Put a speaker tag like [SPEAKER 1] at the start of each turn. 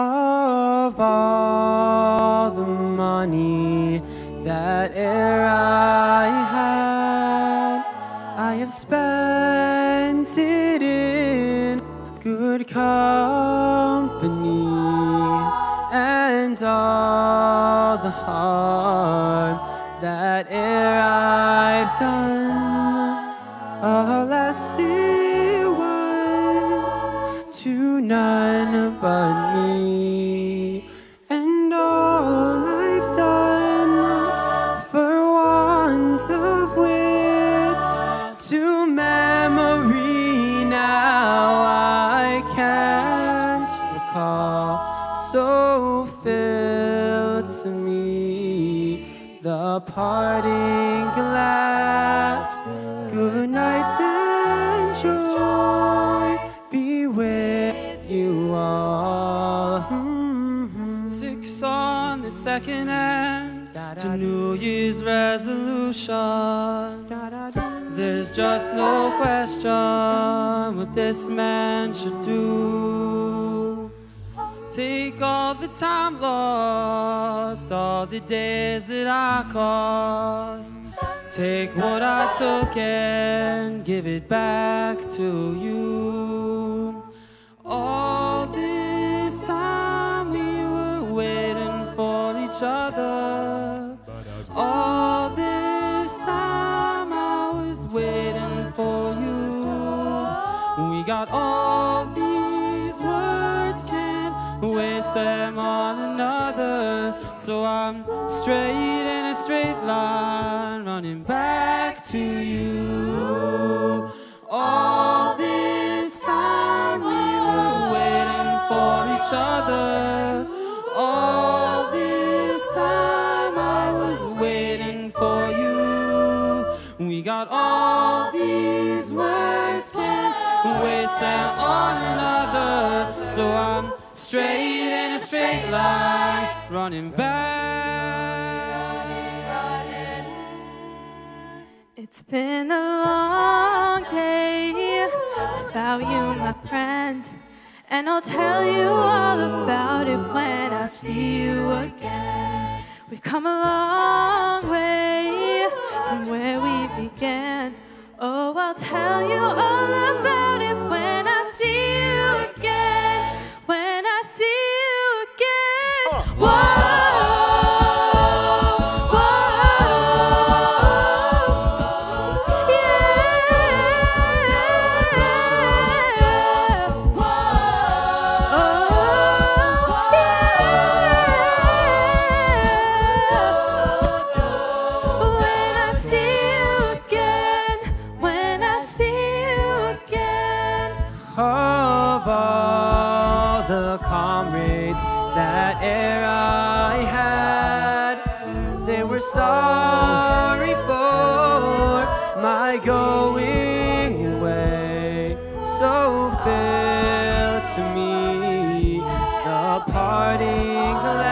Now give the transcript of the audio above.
[SPEAKER 1] of all the money that e'er I had, I have spent it in good company and all the harm that e'er I've done, oh, the parting glass. Good night and joy be with you all. Mhm.
[SPEAKER 2] Six on the second hand to New Year's resolution. There's just no question what this man should do. Take all the time lost, all the days that I cost. Take what I took and give it back to you. All this time we were waiting for each other. All this time I was waiting for you. We got all these words, waste them on another. So I'm straight in a straight line, running back to you. All this time we were waiting for each other. All this time I was waiting for you. We got all these words, can't waste them on another. So I'm straight in a straight line, running back.
[SPEAKER 3] It's been a long day without you, my friend. And I'll tell you all about it when I see you again. We've come a long way from where we began. Oh, I'll tell you all
[SPEAKER 1] that e'er I had. They were sorry for my going away. So fair to me the parting.